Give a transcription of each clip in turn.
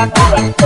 Sakura.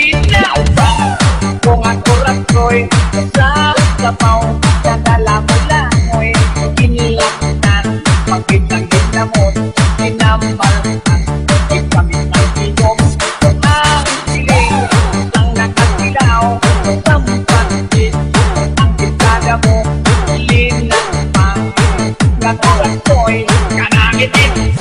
đi nào Cô ăn cô rắc rồi Xa xa Đã đã là mới là ngồi Kinh lòng nàn Mà kinh là kinh là một Kinh là bằng Kinh là mình là kinh gồm Cầm áo chỉ đi Lăng là cắt đi đào Tâm bằng kinh Ăn kinh ta đã mô Linh là bằng Là cô rắc rồi Cả đà nghe tin